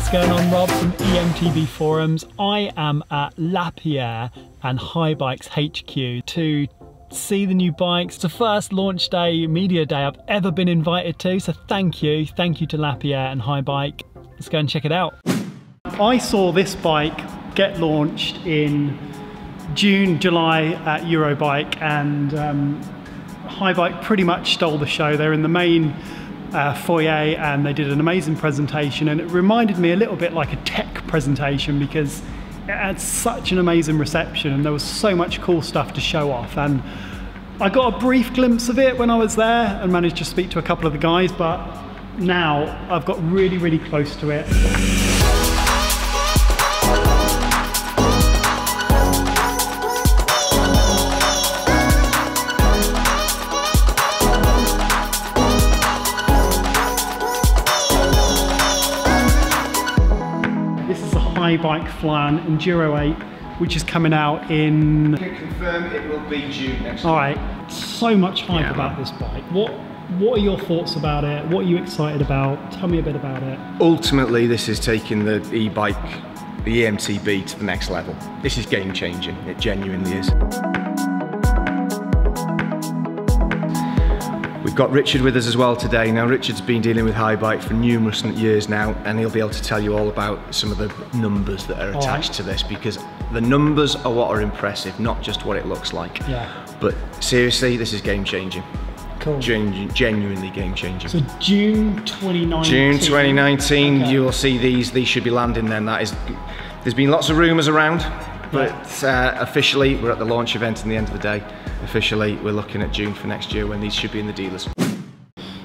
What's going on, Rob from EMTB Forums? I am at Lapierre and Haibikes HQ to see the new bikes. It's the first launch day, media day I've ever been invited to, so thank you. Thank you to Lapierre and Haibike. Let's go and check it out. I saw this bike get launched in June, July at Eurobike and um, Haibike pretty much stole the show. They're in the main uh, foyer and they did an amazing presentation and it reminded me a little bit like a tech presentation because it had such an amazing reception and there was so much cool stuff to show off and I got a brief glimpse of it when I was there and managed to speak to a couple of the guys but now I've got really really close to it. Haibike Flyon Enduro 8, which is coming out in. I can confirm it will be June next All right, so much hype Yeah. about this bike. What What are your thoughts about it? What are you excited about? Tell me a bit about it. Ultimately, this is taking the e-bike, the EMTB to the next level. This is game changing. It genuinely is. We've got Richard with us as well today. Now, Richard's been dealing with Haibike for numerous years now, and he'll be able to tell you all about some of the numbers that are attached right. to this because the numbers are what are impressive, not just what it looks like. Yeah. But seriously, this is game changing. Cool. Genu- genuinely game changing. So June 2019. June 2019, Okay. you will see these. These should be landing then. That is. There's been lots of rumours around, but uh, officially we're at the launch event. And the end of the day, officially we're looking at June for next year when these should be in the dealers.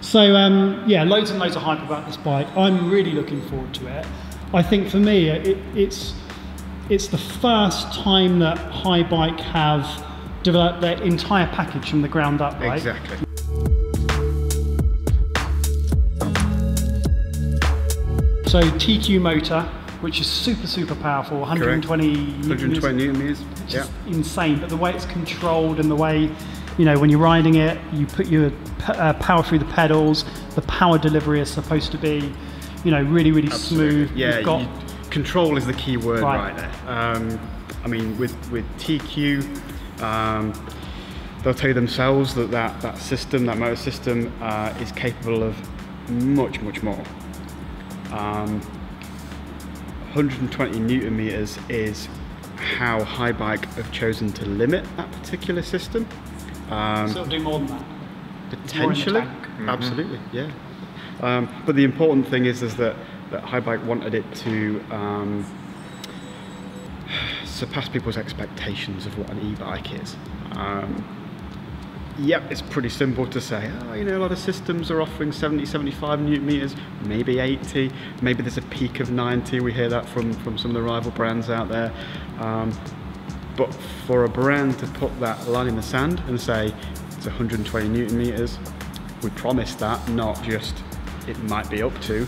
So um, yeah, loads and loads of hype about this bike. I'm really looking forward to it. I think for me, it, it's it's the first time that Haibike have developed their entire package from the ground up, right? Exactly. So TQ motor, which is super super powerful, 120 newton 120 meters, newton meters. which Yeah. is insane. But the way it's controlled and the way, you know, when you're riding it, you put your p- uh, power through the pedals. The power delivery is supposed to be, you know, really really smooth. Yeah, You've got, you- control is the key word Right. right, there. Um, I mean, with with TQ, um, they'll tell you themselves that that, that system, that motor system, uh, is capable of much much more. Um, 120 newton meters is how Haibike have chosen to limit that particular system. Um, so do more than that. Potentially, tank. absolutely, yeah. Um, but the important thing is, is that that Haibike wanted it to um, surpass people's expectations of what an e-bike is. Yep, it's pretty simple to say. Oh, you know, a lot of systems are offering 70, 75 newton meters, maybe 80, maybe there's a peak of 90. We hear that from from some of the rival brands out there. Um, but for a brand to put that line in the sand and say it's 120 newton meters, we promise that, not just it might be up to.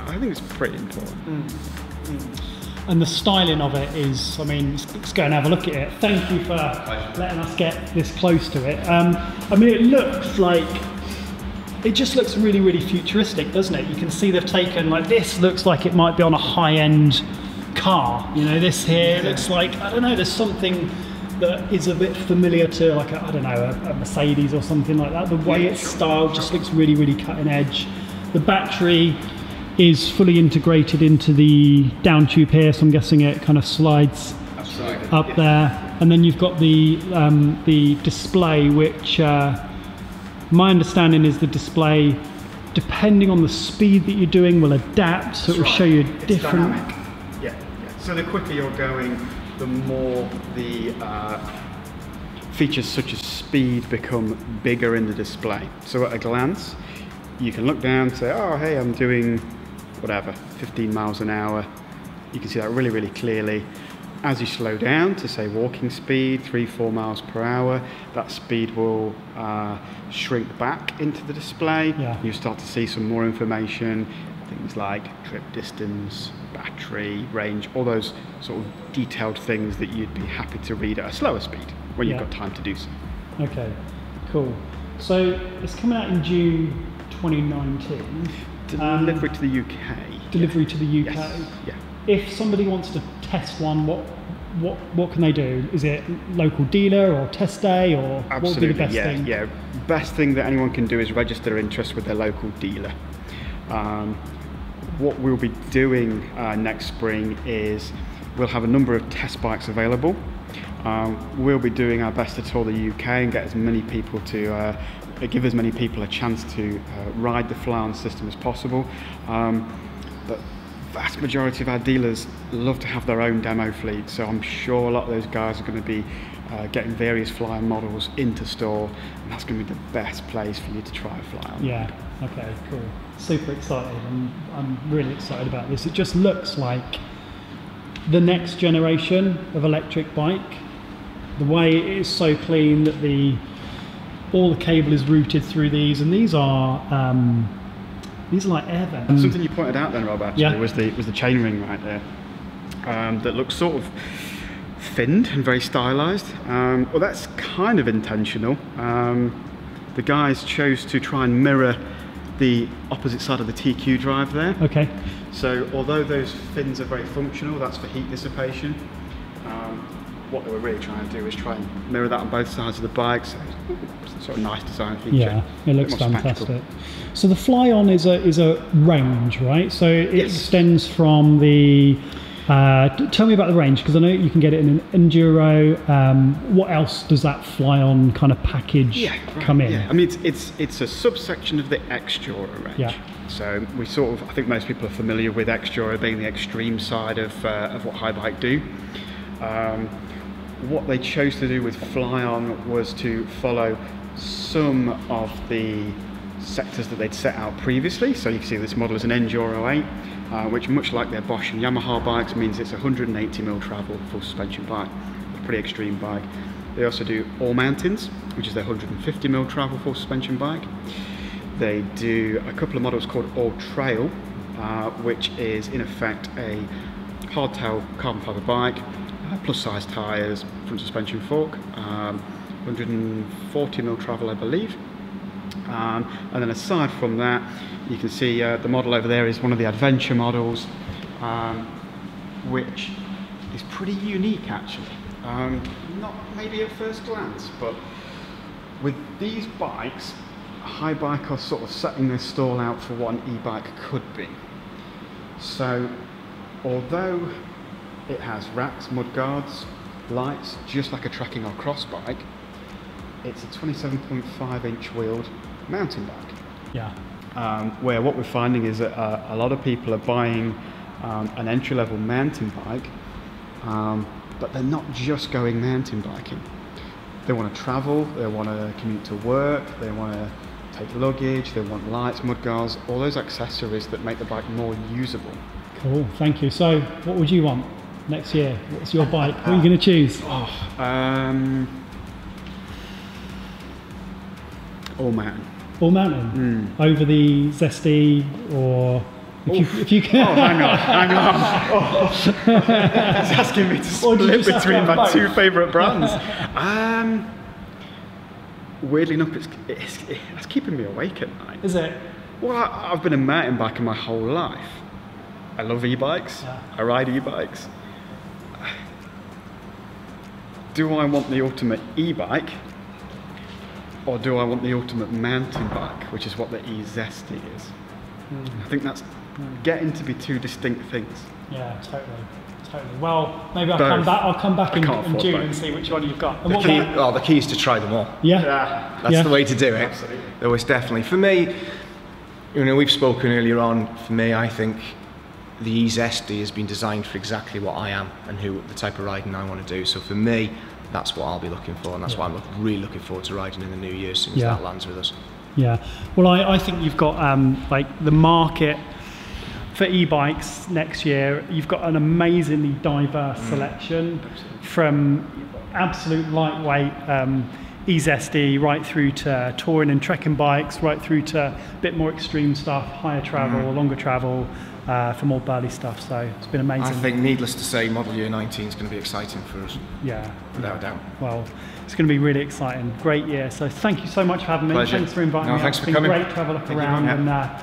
I think it's pretty important. And the styling of it is, I mean, let's, let's go and have a look at it. Thank you for letting us get this close to it. Um, I mean, it looks like, it just looks really, really futuristic, doesn't it? You can see they've taken, like, this looks like it might be on a high end car. You know, this here looks like, I don't know, there's something that is a bit familiar to, like, a, I don't know, a, a Mercedes or something like that. The way it's styled just looks really, really cutting edge. The battery is fully integrated into the down tube here, so I'm guessing it kind of slides up there. And then you've got the um, the display, which uh, my understanding is the display, depending on the speed that you're doing, will adapt. So it will show you It's different. dynamic. Yeah, yeah. So the quicker you're going, the more the uh, features such as speed become bigger in the display. So at a glance, you can look down and say, oh, hey, I'm doing whatever, 15 miles an hour. You can see that really, really clearly. As you slow down to say walking speed, three, four miles per hour, that speed will uh, shrink back into the display. Yeah. You start to see some more information, things like trip distance, battery, range, all those sort of detailed things that you'd be happy to read at a slower speed when you've got time to do so. Okay, cool. So it's coming out in June 2019. Um, Delivery to the UK. delivery to the UK. Yes. Yeah. If somebody wants to test one, what what what can they do? Is it local dealer or test day or what would be the best yeah, thing? Yeah, best thing that anyone can do is register interest with their local dealer. Um, what we'll be doing uh, next spring is we'll have a number of test bikes available. Um, we'll be doing our best to tour the UK and get as many people to uh, give as many people a chance to uh, ride the Flyon system as possible. Um, but vast majority of our dealers love to have their own demo fleet, so I'm sure a lot of those guys are going to be uh, getting various Flyon models into store, and that's going to be the best place for you to try a Flyon. Yeah. Okay. Cool. Super excited. I'm I'm really excited about this. It just looks like the next generation of electric bike. The way it is so clean that the all the cable is routed through these, and these are um, these are like air vents. Something you pointed out then, Rob, actually, Yeah. was the was the chainring right there, um, that looks sort of finned and very stylised. Um, well, that's kind of intentional. Um, the guys chose to try and mirror the opposite side of the TQ drive there. Okay. So although those fins are very functional, that's for heat dissipation. What they were really trying to do is try and mirror that on both sides of the bike. So it's a sort of nice design feature. Yeah, it looks fantastic. So the Flyon is a is a range, right? So it Yes. extends from the. Uh, tell me about the range because I know you can get it in an enduro. Um, what else does that Flyon kind of package yeah, right, come in? Yeah, I mean it's it's it's a subsection of the XDURO range. Yeah. So we sort of I think most people are familiar with XDURO being the extreme side of uh, of what Haibike do. Um, what they chose to do with Flyon was to follow some of the sectors that they'd set out previously. So you can see this model is an Enduro 8, uh, which much like their Bosch and Yamaha bikes means it's a 180 mil travel full suspension bike. A pretty extreme bike. They also do All Mountains, which is their 150 mil travel full suspension bike. They do a couple of models called All Trail, uh, which is in effect a hardtail carbon fibre bike, plus size tyres, front suspension fork, um, 140 mil travel, I believe. Um, and then aside from that, you can see uh, the model over there is one of the adventure models, um, which is pretty unique actually. Um, not maybe at first glance, but with these bikes, Haibike are sort of setting their stall out for what an e-bike could be. So, although it has racks, mudguards, lights, just like a trekking or cross bike, it's a 27.5 inch wheeled mountain bike. Yeah. Um, where what we're finding is that uh, a lot of people are buying um, an entry level mountain bike, um, but they're not just going mountain biking. They want to travel, they want to commute to work, they want to take luggage, they want lights, mudguards, all those accessories that make the bike more usable. Cool. Thank you. So, what would you want next year? What's your bike? What are you going to choose? Um, all man. All mountain over the zesty or if you, if you Oh, can. hang on, hang on. Oh. He's asking me to Or do you split have between my both? two favourite brands. Um, weirdly enough, it's, it's, it's keeping me awake at night. Is it? Well, I, I've been a mountain biker my whole life. I love e-bikes. Yeah. I ride e-bikes. Do I want the ultimate e-bike? Or do I want the ultimate mountain bike, which is what the e-Zesty is? I think that's getting to be two distinct things. Yeah, totally. Totally. Well, maybe I'll Both. come back. I'll come back I in, in June both. and see which one you've got. And The what key, about- oh, the key is to try them all. yeah. That's Yeah. the way to do it. Absolutely. There was definitely, for me, you know, we've spoken earlier on, for me, I think the e-Zesty has been designed for exactly what I am and who the type of riding I want to do. So for me, that's what I'll be looking for, and that's why I'm look, really looking forward to riding in the new year as soon as Yeah. that lands with us. Yeah. Well, I, I think you've got um, like the market for e-bikes next year. You've got an amazingly diverse selection from absolute lightweight um, e-zesty right through to touring and trekking bikes, right through to a bit more extreme stuff, higher travel, longer travel, uh, for more burly stuff. So it's been amazing. I think, needless to say, model year 19 is going to be exciting for us, yeah. without a doubt. Well, it's going to be really exciting. Great year. So thank you so much for having me. Pleasure. Thanks for inviting No, me. thanks It's for been coming. great to have a look Thank around Yeah. and uh,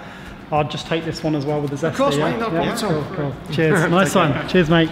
I'll just take this one as well with the zesty. course, yeah? mate, no yeah, problem at all. cool, cool. Cheers. nice one. Cheers, mate.